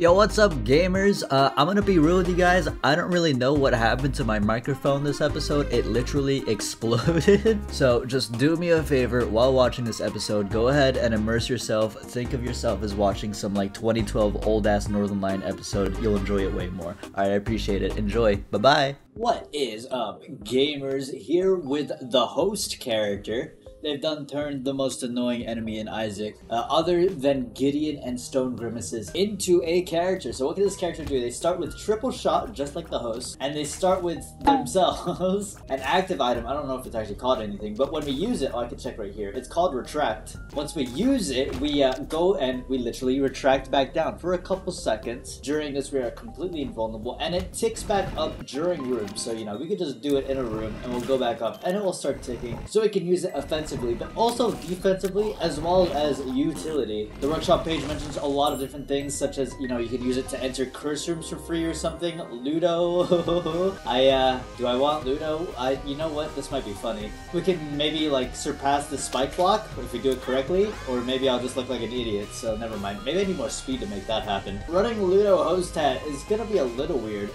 Yo, what's up, gamers? Uh, I'm gonna be real with you guys. I don't really know what happened to my microphone this episode. It literally exploded. so just do me a favor while watching this episode. Go ahead and immerse yourself. Think of yourself as watching some like 2012 old ass Northernlion episode. You'll enjoy it way more. I appreciate it. Enjoy. Bye bye. What is up, gamers? Here with the host character they've done turned the most annoying enemy in Isaac, uh, other than Gideon and Stone Grimaces, into a character. So what can this character do? They start with triple shot, just like the host, and they start with themselves. An active item, I don't know if it's actually called anything, but when we use it, oh, I can check right here. It's called retract. Once we use it, we uh, go and we literally retract back down for a couple seconds. During this, we are completely invulnerable, and it ticks back up during rooms. So, you know, we could just do it in a room, and we'll go back up, and it will start ticking. So we can use it offensively offensively, but also defensively, as well as utility. The workshop page mentions a lot of different things, such as, you know, you can use it to enter curse rooms for free or something. Ludo. I, uh, do I want Ludo? I, you know what? This might be funny. We can maybe, like, surpass the spike block if we do it correctly, or maybe I'll just look like an idiot, so never mind. Maybe I need more speed to make that happen. Running Ludo host hat is gonna be a little weird.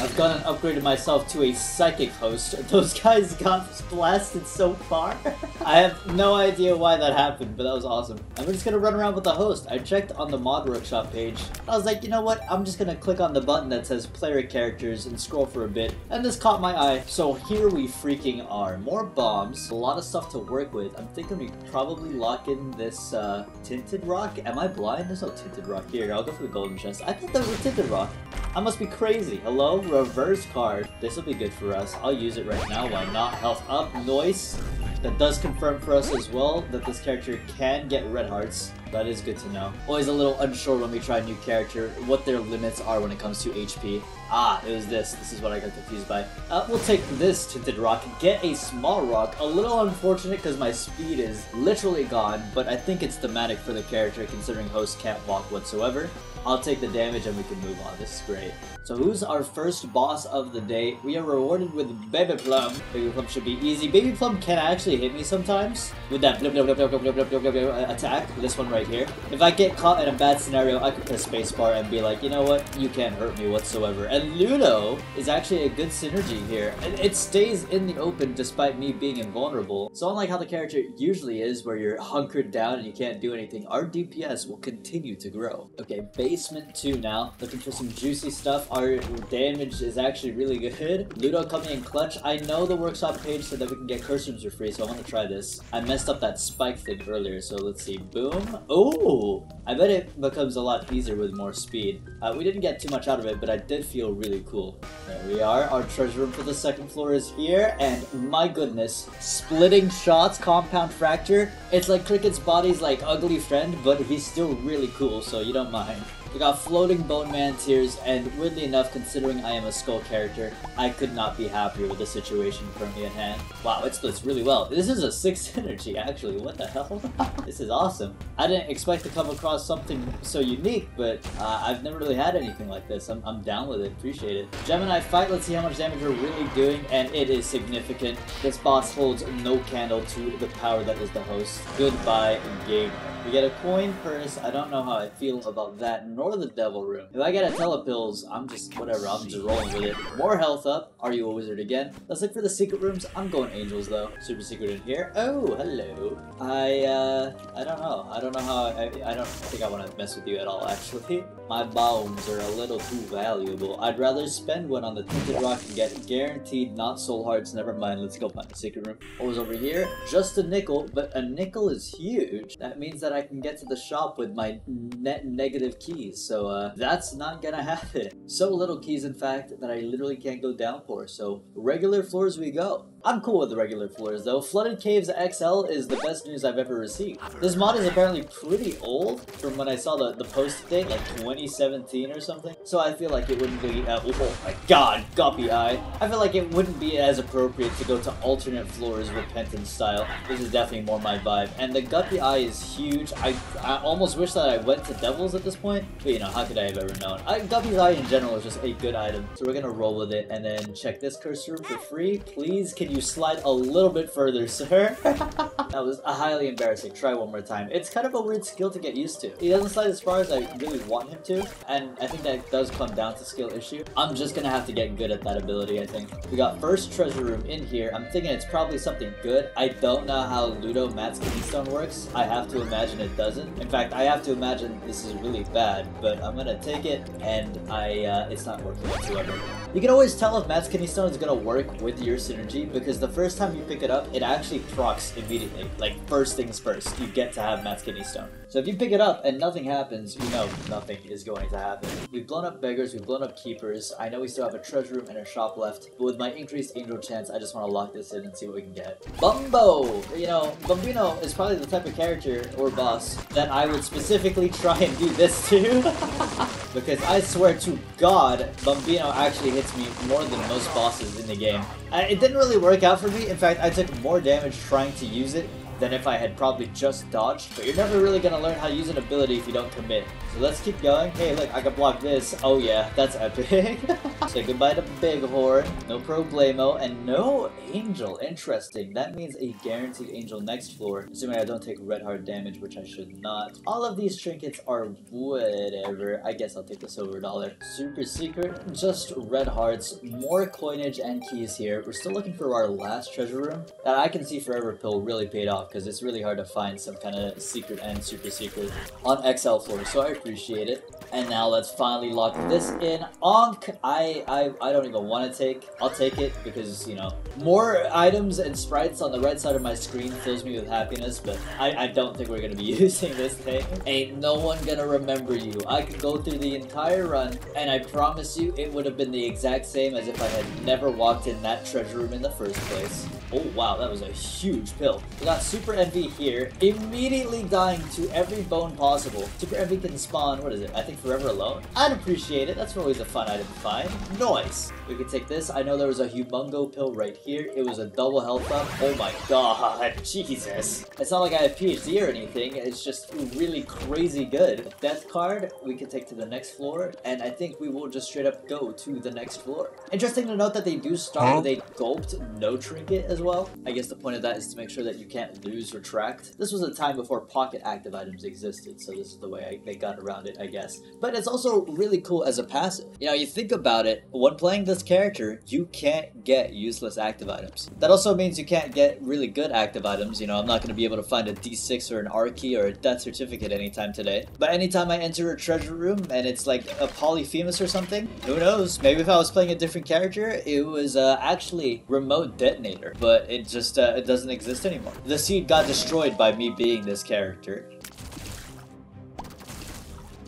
I've gone and upgraded myself to a psychic host. Those guys got blasted so far. I have no idea why that happened, but that was awesome. I'm just gonna run around with the host. I checked on the mod workshop page. I was like, you know what? I'm just gonna click on the button that says player characters and scroll for a bit. And this caught my eye. So here we freaking are. More bombs, a lot of stuff to work with. I'm thinking we probably lock in this uh, tinted rock. Am I blind? There's no tinted rock here. I'll go for the golden chest. I thought that was a tinted rock. I must be crazy. Hello? Reverse card. This will be good for us. I'll use it right now. Why not? Health up. Noise. That does confirm for us as well that this character can get red hearts. That is good to know. Always a little unsure when we try a new character, what their limits are when it comes to HP. Ah, it was this. This is what I got confused by. Uh, we'll take this Tinted Rock, get a small rock. A little unfortunate because my speed is literally gone, but I think it's thematic for the character considering host can't walk whatsoever. I'll take the damage and we can move on. This is great. So who's our first boss of the day? We are rewarded with Baby Plum. Baby Plum should be easy. Baby Plum can actually hit me sometimes with that blah, blah, blah, blah, blah, blah, attack. This one right here. If I get caught in a bad scenario, I could press spacebar and be like, you know what? You can't hurt me whatsoever. Ludo is actually a good synergy here. And it stays in the open despite me being invulnerable. So unlike how the character usually is, where you're hunkered down and you can't do anything, our DPS will continue to grow. Okay, basement 2 now. Looking for some juicy stuff our damage is actually really good. Ludo coming in clutch. I know the workshop page said that we can get cursors for free, so I want to try this. I messed up that spike thing earlier, so let's see. Boom. Oh! I bet it becomes a lot easier with more speed. Uh, we didn't get too much out of it, but I did feel really cool. There we are. Our treasure room for the second floor is here, and my goodness, splitting shots, compound fracture. It's like Cricket's body's like ugly friend, but he's still really cool, so you don't mind. We got floating Bone Man tears, and weirdly enough, considering I am a skull character, I could not be happier with the situation currently at hand. Wow, it splits really well. This is a 6 synergy, actually. What the hell? this is awesome. I didn't expect to come across something so unique, but uh, I've never really had anything like this. I'm, I'm down with it. Appreciate it. Gemini fight. Let's see how much damage we're really doing, and it is significant. This boss holds no candle to the power that is the host. Goodbye, game. We get a coin purse. I don't know how I feel about that, nor the devil room. If I get a telepills, I'm just, whatever, I'm just rolling with it. More health up. Are you a wizard again? Let's look for the secret rooms. I'm going angels, though. Super secret in here. Oh, hello. I, uh, I don't know. I don't know how, I, I don't think I want to mess with you at all, actually. My bombs are a little too valuable. I'd rather spend one on the Tinted Rock and get guaranteed not soul hearts. Never mind, let's go find the secret room. What was over here? Just a nickel, but a nickel is huge. That means that I can get to the shop with my net negative keys, so uh, that's not gonna happen. So little keys, in fact, that I literally can't go down for, so regular floors we go. I'm cool with the regular floors though. Flooded Caves XL is the best news I've ever received. This mod is apparently pretty old from when I saw the, the post date, like 2017 or something. So I feel like it wouldn't be, uh, oh my god, guppy eye. I feel like it wouldn't be as appropriate to go to alternate floors repentance style. This is definitely more my vibe. And the guppy eye is huge huge. I, I almost wish that I went to Devils at this point, but you know, how could I have ever known? I, Guppy's Eye in general is just a good item, so we're gonna roll with it, and then check this cursor for free. Please, can you slide a little bit further, sir? that was a highly embarrassing. Try one more time. It's kind of a weird skill to get used to. He doesn't slide as far as I really want him to, and I think that does come down to skill issue. I'm just gonna have to get good at that ability, I think. We got first treasure room in here. I'm thinking it's probably something good. I don't know how Ludo Matt's Keystone works. I have to imagine it doesn't. In fact, I have to imagine this is really bad, but I'm gonna take it, and I uh, it's not working whatsoever. You can always tell if Matt's Kidney Stone is gonna work with your synergy because the first time you pick it up, it actually procs immediately. Like, first things first, you get to have Matt's Kidney Stone. So if you pick it up and nothing happens, you know nothing is going to happen. We've blown up beggars, we've blown up keepers. I know we still have a treasure room and a shop left, but with my increased angel chance, I just want to lock this in and see what we can get. Bumbo! You know, Bumbino is probably the type of character or boss that I would specifically try and do this to. because I swear to God, Bumbino actually hits me more than most bosses in the game. Uh, it didn't really work out for me. In fact, I took more damage trying to use it than if I had probably just dodged. But you're never really gonna learn how to use an ability if you don't commit. So let's keep going. Hey, look, I can block this. Oh yeah, that's epic. Say goodbye to Big Horn. No Problemo, and no Angel. Interesting. That means a guaranteed Angel next floor. Assuming I don't take red heart damage, which I should not. All of these trinkets are whatever. I guess I'll take the silver dollar. Super secret, just red hearts, more coinage and keys here. We're still looking for our last treasure room. That I can see Forever Pill really paid off because it's really hard to find some kind of secret and super secret on XL floor, so I appreciate it. And now let's finally lock this in. Onk, I, I, I don't even want to take. I'll take it because, you know, more items and sprites on the right side of my screen fills me with happiness, but I, I don't think we're going to be using this thing. Ain't no one gonna remember you. I could go through the entire run, and I promise you it would have been the exact same as if I had never walked in that treasure room in the first place. Oh wow, that was a huge pill. We got Super Envy here, immediately dying to every bone possible. Super Envy can spawn, what is it, I think Forever Alone? I'd appreciate it, that's always a fun item to find. Nice! We can take this, I know there was a Humongo pill right here, it was a double health up. Oh my god, Jesus. It's not like I have PhD or anything, it's just really crazy good. Death card, we can take to the next floor, and I think we will just straight up go to the next floor. Interesting to note that they do start with a gulped no trinket as well. I guess the point of that is to make sure that you can't lose retract. This was a time before pocket active items existed, so this is the way I, they got around it, I guess. But it's also really cool as a passive. You know, you think about it, when playing this character, you can't get useless active items. That also means you can't get really good active items. You know, I'm not going to be able to find a D6 or an R key or a death certificate anytime today. But anytime I enter a treasure room and it's like a Polyphemus or something, who knows? Maybe if I was playing a different character, it was uh, actually Remote Detonator. But it just uh, it doesn't exist anymore. The seed got destroyed by me being this character.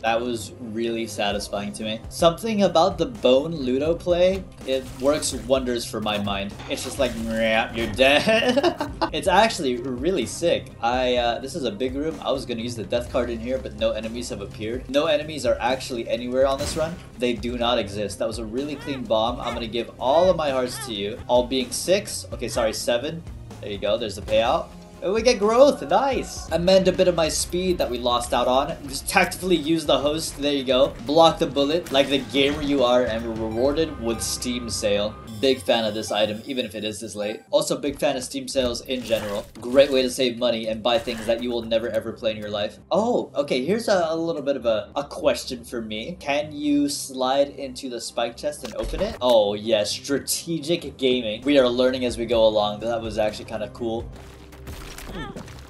That was really satisfying to me. Something about the bone Ludo play, it works wonders for my mind. It's just like, you're dead. it's actually really sick. I uh, This is a big room. I was gonna use the death card in here, but no enemies have appeared. No enemies are actually anywhere on this run. They do not exist. That was a really clean bomb. I'm gonna give all of my hearts to you. All being six. Okay, sorry, seven. There you go. There's the payout. We get growth, nice! Amend a bit of my speed that we lost out on. Just tactfully use the host, there you go. Block the bullet like the gamer you are and we're rewarded with Steam Sale. Big fan of this item, even if it is this late. Also big fan of Steam Sales in general. Great way to save money and buy things that you will never ever play in your life. Oh, okay, here's a, a little bit of a, a question for me. Can you slide into the spike chest and open it? Oh yes, strategic gaming. We are learning as we go along. That was actually kind of cool. Oh.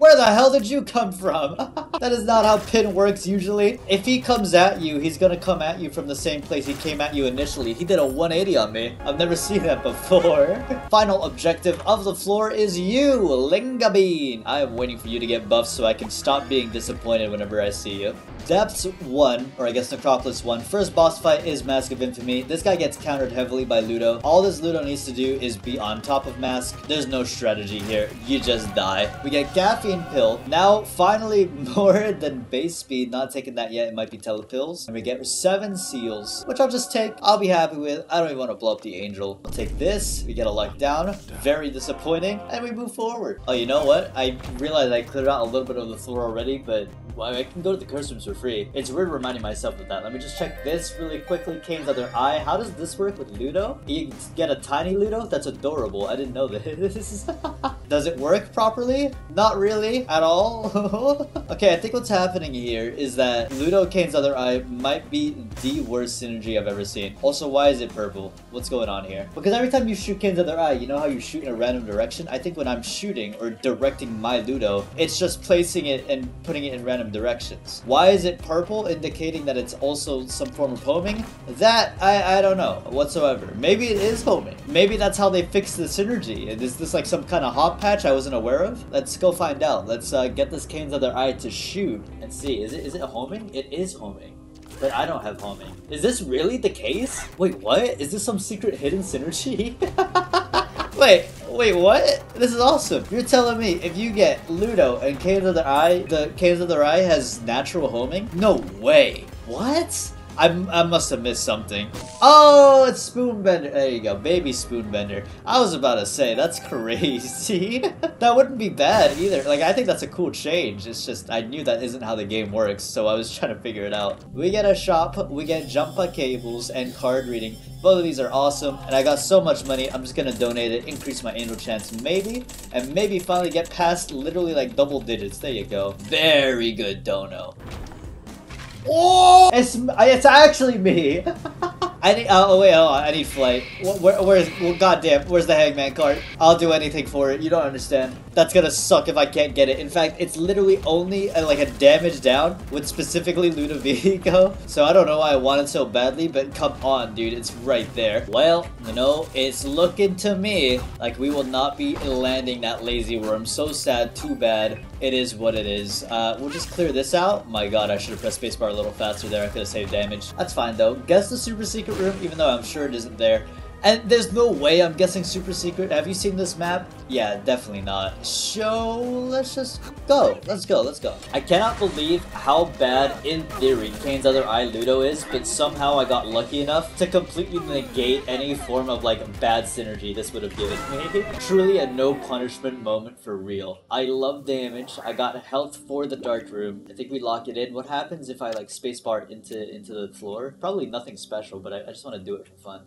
Where the hell did you come from? that is not how pin works usually. If he comes at you, he's gonna come at you from the same place he came at you initially. He did a 180 on me. I've never seen that before. Final objective of the floor is you, Lingabean. I am waiting for you to get buffed so I can stop being disappointed whenever I see you. Depths 1, or I guess Necropolis 1. First boss fight is Mask of Infamy. This guy gets countered heavily by Ludo. All this Ludo needs to do is be on top of Mask. There's no strategy here. You just die. We get Pill. Now, finally, more than base speed. Not taking that yet. It might be telepills. And we get seven seals, which I'll just take. I'll be happy with. I don't even want to blow up the angel. I'll take this. We get a luck down. Very disappointing. And we move forward. Oh, you know what? I realized I cleared out a little bit of the floor already, but I can go to the curse rooms for free. It's weird reminding myself of that. Let me just check this really quickly. Cain's other eye. How does this work with Ludo? You get a tiny Ludo? That's adorable. I didn't know this. does it work properly? Not really at all. okay, I think what's happening here is that Ludo Cain's other eye might be the worst synergy I've ever seen. Also, why is it purple? What's going on here? Because every time you shoot Cain's other eye, you know how you shoot in a random direction? I think when I'm shooting or directing my Ludo, it's just placing it and putting it in random random directions. Why is it purple, indicating that it's also some form of homing? That, I, I don't know whatsoever. Maybe it is homing. Maybe that's how they fix the synergy. Is this like some kind of hot patch I wasn't aware of? Let's go find out. Let's uh, get this Cain's other eye to shoot and see. Is it is it homing? It is homing. But I don't have homing. Is this really the case? Wait, what? Is this some secret hidden synergy? Wait, wait, what? This is awesome. You're telling me if you get Ludo and Cain's Other Eye, the Cain's Other Eye has natural homing? No way. What? I, I must have missed something. Oh, it's Spoonbender. There you go, baby Spoonbender. I was about to say, that's crazy. that wouldn't be bad either. Like, I think that's a cool change. It's just, I knew that isn't how the game works, so I was trying to figure it out. We get a shop, we get Jumper cables, and card reading. Both of these are awesome, and I got so much money, I'm just gonna donate it, increase my angel chance maybe, and maybe finally get past literally like double digits. There you go. Very good dono. Oh! It's, it's actually me! I need, uh, oh wait, hold on, I need flight. Where, where's, well, goddamn, where's the hangman card? I'll do anything for it, you don't understand. That's gonna suck if I can't get it. In fact, it's literally only uh, like a damage down with specifically Ludovico. So I don't know why I want it so badly, but come on, dude, it's right there. Well, you know, it's looking to me like we will not be landing that lazy worm. So sad, too bad. It is what it is. Uh, we'll just clear this out. My god, I should have pressed spacebar a little faster there. I could have saved damage. That's fine though. Guess the super secret room, even though I'm sure it isn't there. And there's no way I'm guessing super secret. Have you seen this map? Yeah, definitely not. So let's just go. Let's go. Let's go. I cannot believe how bad, in theory, Cain's other eye Ludo is, but somehow I got lucky enough to completely negate any form of like bad synergy this would have given me. Truly a no punishment moment for real. I love damage. I got health for the dark room. I think we lock it in. What happens if I like spacebar into into the floor? Probably nothing special, but I, I just want to do it for fun.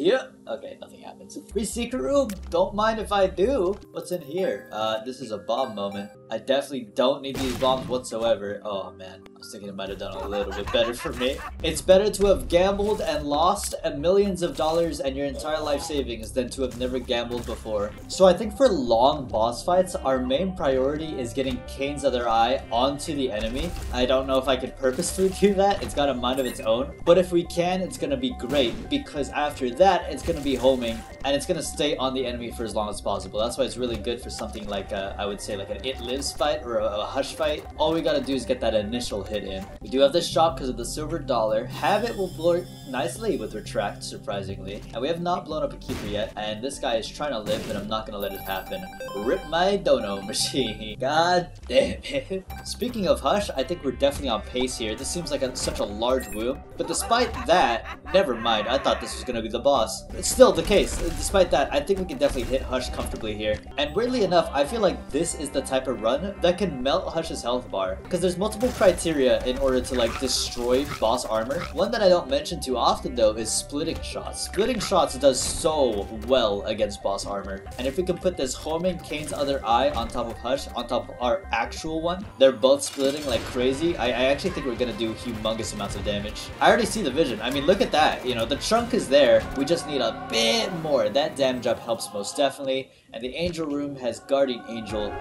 Yeah. Okay, nothing happens. Free secret room. Don't mind if I do. What's in here? Uh, this is a bomb moment. I definitely don't need these bombs whatsoever. Oh man, I was thinking it might have done a little bit better for me. It's better to have gambled and lost millions of dollars and your entire life savings than to have never gambled before. So I think for long boss fights, our main priority is getting Cain's other eye onto the enemy. I don't know if I could purposefully do that. It's got a mind of its own. But if we can, it's gonna be great because after that, it's gonna be homing and it's gonna stay on the enemy for as long as possible. That's why it's really good for something like, a, I would say like an It Lives fight or a, a, hush fight, all we gotta do is get that initial hit in. We do have this shop because of the silver dollar. Habit will blow nicely with retract, surprisingly. And we have not blown up a keeper yet, and this guy is trying to live, but I'm not gonna let it happen. Rip my dono machine. God damn it. Speaking of hush, I think we're definitely on pace here. This seems like a, such a large womb, but despite that, never mind. I thought this was gonna be the boss. It's still the case. Uh, despite that, I think we can definitely hit hush comfortably here. And weirdly enough, I feel like this is the type of run run that can melt Hush's health bar. Because there's multiple criteria in order to like destroy boss armor. One that I don't mention too often though is splitting shots. Splitting shots does so well against boss armor. And if we can put this homing Cain's other eye on top of Hush, on top of our actual one, they're both splitting like crazy. I, I actually think we're gonna do humongous amounts of damage. I already see the vision. I mean, look at that. You know, the trunk is there. We just need a bit more. That damage up helps most definitely. And the angel room has guardian angel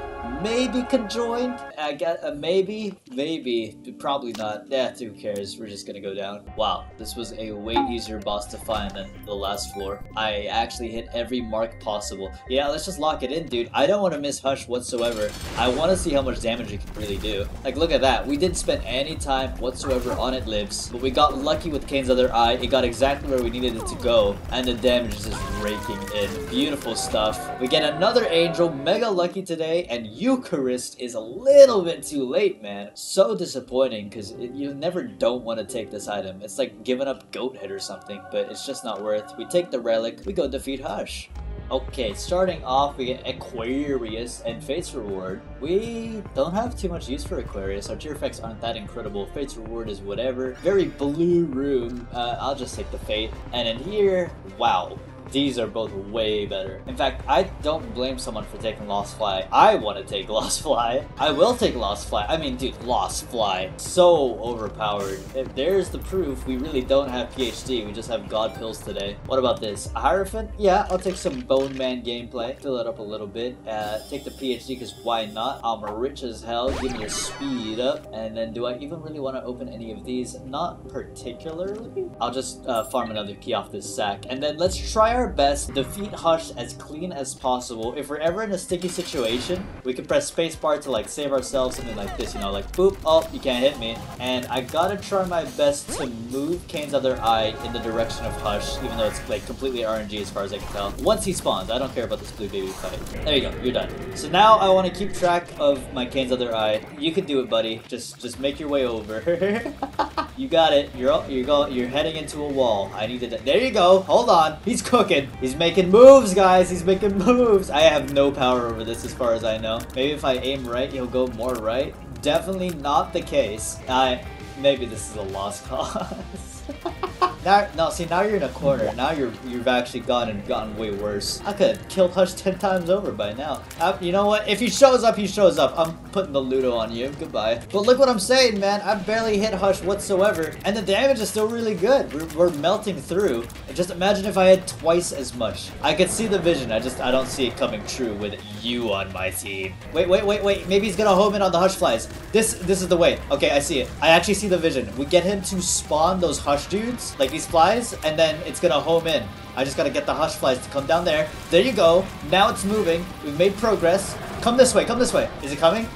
maybe conjoined. I get a uh, maybe, maybe, probably not. Yeah, who cares? We're just gonna go down. Wow, this was a way easier boss to find than the last floor. I actually hit every mark possible. Yeah, let's just lock it in, dude. I don't want to miss Hush whatsoever. I want to see how much damage it can really do. Like, look at that. We didn't spend any time whatsoever on it lives, but we got lucky with Cain's other eye. It got exactly where we needed it to go, and the damage is just raking in. Beautiful stuff. We get get another Angel, Mega Lucky today, and Eucharist is a little bit too late, man. So disappointing, because you never don't want to take this item. It's like giving up Goat Head or something, but it's just not worth. We take the Relic, we go defeat Hush. Okay, starting off, we get Aquarius and Fate's Reward. We don't have too much use for Aquarius. Our tear effects aren't that incredible. Fate's Reward is whatever. Very blue room. Uh, I'll just take the Fate. And in here, wow. These are both way better. In fact, I don't blame someone for taking Lost Fly. I want to take Lost Fly. I will take Lost Fly. I mean, dude, Lost Fly. So overpowered. If there's the proof, we really don't have PhD. We just have God Pills today. What about this? A Hierophant? Yeah, I'll take some Bone Man gameplay. Fill it up a little bit. Uh, take the PhD because why not? I'm rich as hell. Give me a speed up. And then do I even really want to open any of these? Not particularly. I'll just uh, farm another key off this sack. And then let's try our our best, defeat Hush as clean as possible. If we're ever in a sticky situation, we can press spacebar to like save ourselves, something like this, you know, like boop, oh, you can't hit me. And I gotta try my best to move Cain's other eye in the direction of Hush, even though it's like completely RNG as far as I can tell. Once he spawns, I don't care about this blue baby fight. There you go, you're done. So now I want to keep track of my Cain's other eye. You can do it, buddy. Just just make your way over. you got it. You're you're going. You're heading into a wall. I need to. There you go. Hold on. He's cooking. He's making moves, guys. He's making moves. I have no power over this as far as I know. Maybe if I aim right, he'll go more right. Definitely not the case. I maybe this is a lost cause. Now, no, see, now you're in a corner. Now you're you've actually gone and gotten way worse. I could have killed Hush ten times over by now. Uh, you know what? If he shows up, he shows up. I'm putting the Ludo on you. Goodbye. But look what I'm saying, man. I barely hit Hush whatsoever, and the damage is still really good. We're, we're melting through. Just imagine if I had twice as much. I could see the vision. I just I don't see it coming true with you on my team. Wait, wait, wait, wait. Maybe he's gonna home in on the Hush flies. This this is the way. Okay, I see it. I actually see the vision. We get him to spawn those Hush dudes, like these flies, and then it's gonna home in. I just gotta get the hush flies to come down there. There you go. Now it's moving. We've made progress. Come this way, come this way. Is it coming?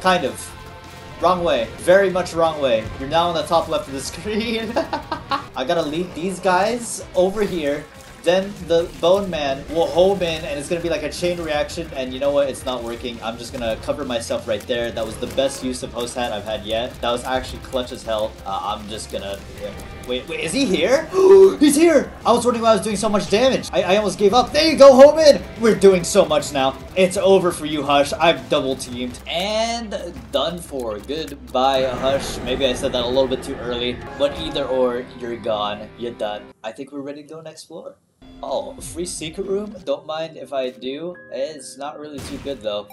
Kind of. Wrong way. Very much wrong way. You're now on the top left of the screen. I gotta lead these guys over here then the Bone Man will home in and it's gonna be like a chain reaction and you know what, it's not working. I'm just gonna cover myself right there. That was the best use of Host Hat I've had yet. That was actually clutch as hell. Uh, I'm just gonna... Yeah. Wait, wait, is he here? He's here! I was wondering why I was doing so much damage. I, I almost gave up. There you go, home in! We're doing so much now. It's over for you, Hush. I've double teamed. And done for. Goodbye, Hush. Maybe I said that a little bit too early, but either or, you're gone. You're done. I think we're ready to go and explore. Oh, free secret room? Don't mind if I do. It's not really too good though.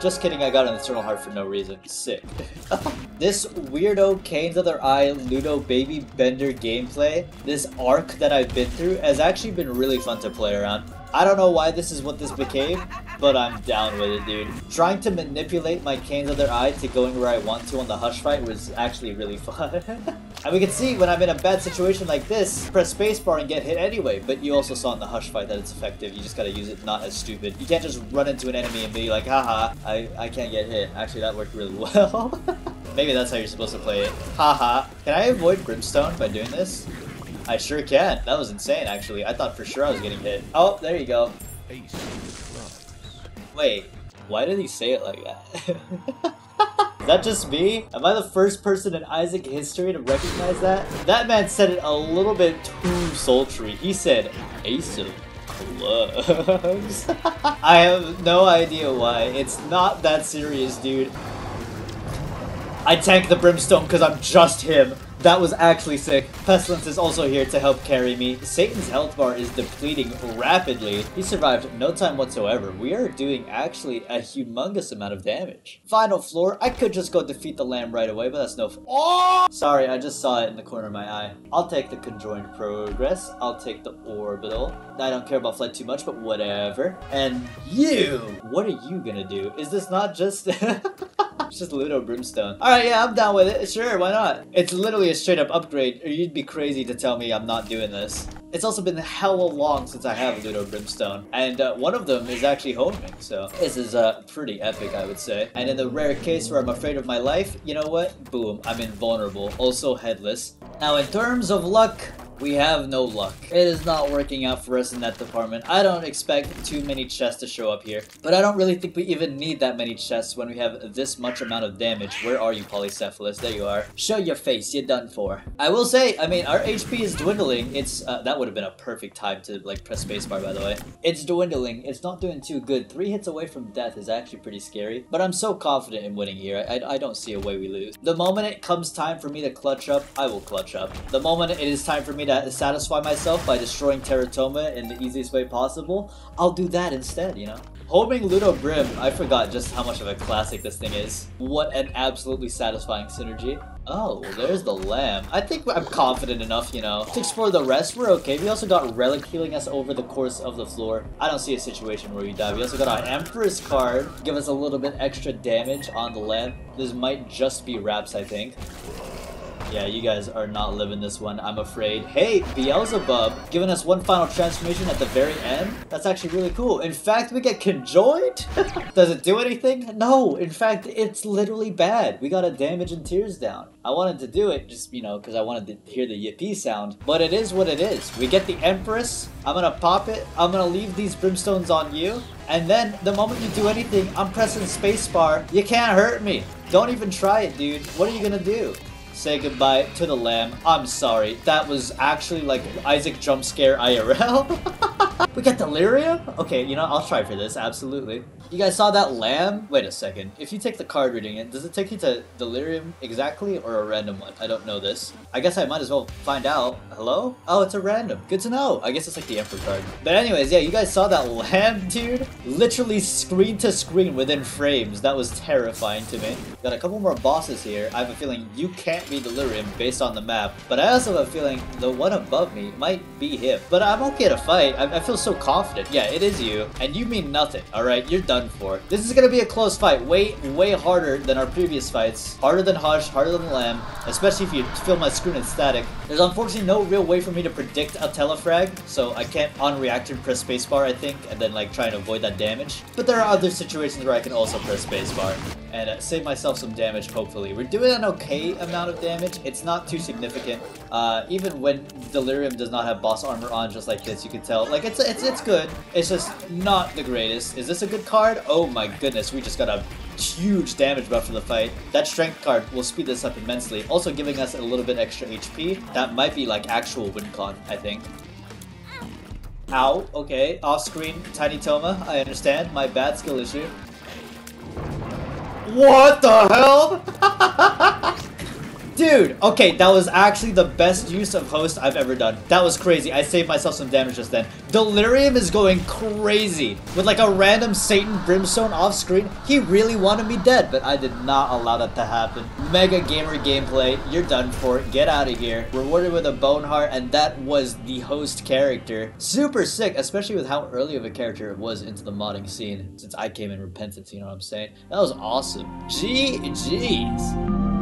Just kidding, I got an Eternal Heart for no reason. Sick. this weirdo Cain's Other Eye Ludo Baby Bender gameplay, this arc that I've been through, has actually been really fun to play around. I don't know why this is what this became, but I'm down with it, dude. Trying to manipulate my Cain's Other Eye to going where I want to on the Hush fight was actually really fun. and we can see when I'm in a bad situation like this, press spacebar and get hit anyway, but you also saw in the Hush fight that it's effective. You just gotta use it not as stupid. You can't just run into an enemy and be like, haha, I, I can't get hit. Actually, that worked really well. Maybe that's how you're supposed to play it. Haha. Can I avoid Brimstone by doing this? I sure can. That was insane, actually. I thought for sure I was getting hit. Oh, there you go. Wait, why did he say it like that? Is that just me? Am I the first person in Isaac history to recognize that? That man said it a little bit too sultry. He said, Ace of Clubs. I have no idea why. It's not that serious, dude. I tank the Brimstone because I'm just him. That was actually sick. Pestilence is also here to help carry me. Satan's health bar is depleting rapidly. He survived no time whatsoever. We are doing actually a humongous amount of damage. Final floor. I could just go defeat the lamb right away, but that's no... Oh! Sorry, I just saw it in the corner of my eye. I'll take the conjoined progress. I'll take the orbital. I don't care about flight too much, but whatever. And you! What are you gonna do? Is this not just... it's just Ludo Brimstone. Alright, yeah, I'm down with it. Sure, why not? It's literally a straight up upgrade, or you'd be crazy to tell me I'm not doing this. It's also been hella long since I have Ludo Brimstone, and uh, one of them is actually homing, so this is uh, pretty epic, I would say. And in the rare case where I'm afraid of my life, you know what? Boom, I'm invulnerable, also headless. Now in terms of luck, We have no luck. It is not working out for us in that department. I don't expect too many chests to show up here, but I don't really think we even need that many chests when we have this much amount of damage. Where are you, Polycephalus? There you are. Show your face, you're done for. I will say, I mean, our HP is dwindling. It's, uh, that would have been a perfect time to, like, press spacebar, by the way. It's dwindling. It's not doing too good. Three hits away from death is actually pretty scary, but I'm so confident in winning here. I, I, I don't see a way we lose. The moment it comes time for me to clutch up, I will clutch up. The moment it is time for me to satisfy myself by destroying Teratoma in the easiest way possible, I'll do that instead, you know? Homing Ludo Brim, I forgot just how much of a classic this thing is. What an absolutely satisfying synergy. Oh, there's the lamb. I think I'm confident enough, you know. To explore the rest, we're okay. We also got Relic healing us over the course of the floor. I don't see a situation where we die. We also got our Empress card, give us a little bit extra damage on the lamb. This might just be wraps, I think. Yeah, you guys are not living this one, I'm afraid. Hey, Beelzebub, giving us one final transformation at the very end? That's actually really cool. In fact, we get conjoined? Does it do anything? No, in fact, it's literally bad. We got a damage and tears down. I wanted to do it just, you know, because I wanted to hear the yippee sound, but it is what it is. We get the Empress, I'm gonna pop it, I'm gonna leave these brimstones on you, and then the moment you do anything, I'm pressing spacebar. You can't hurt me. Don't even try it, dude. What are you gonna do? Say goodbye to the lamb. I'm sorry. That was actually like Isaac jump scare IRL. we got delirium? Okay, you know, I'll try for this, absolutely. You guys saw that lamb? Wait a second. If you take the card reading it, does it take you to delirium exactly or a random one? I don't know this. I guess I might as well find out. Hello? Oh, it's a random. Good to know. I guess it's like the Emperor card. But anyways, yeah, you guys saw that lamb, dude? Literally screen to screen within frames. That was terrifying to me. Got a couple more bosses here. I have a feeling you can't be Delirium based on the map, but I also have a feeling the one above me might be him. But I'm okay to fight. I, I feel so confident. Yeah, it is you, and you mean nothing, alright? You're done for. This is gonna be a close fight. Way, way harder than our previous fights. Harder than Hush, harder than Lamb, especially if you fill my screen in static. There's unfortunately no real way for me to predict a telefrag, so I can't on reactor press spacebar, I think, and then like try and avoid that damage. But there are other situations where I can also press spacebar and uh, save myself some damage, hopefully. We're doing an okay amount of damage. It's not too significant. Uh, even when Delirium does not have boss armor on just like this, you can tell. Like, it's, it's, it's good. It's just not the greatest. Is this a good card? Oh my goodness, we just got a huge damage buff for the fight. That strength card will speed this up immensely. Also giving us a little bit extra HP. That might be like actual win con, I think. Ow, okay, off screen, Tiny Toma, I understand, my bad skill issue. What the hell? Dude, okay, that was actually the best use of host I've ever done. That was crazy. I saved myself some damage just then. Delirium is going crazy. With like a random Satan Brimstone off screen, he really wanted me dead, but I did not allow that to happen. Mega Gamer gameplay, you're done for. Get out of here. Rewarded with a bone heart, and that was the host character. Super sick, especially with how early of a character it was into the modding scene, since I came in Repentance, you know what I'm saying? That was awesome. GG's.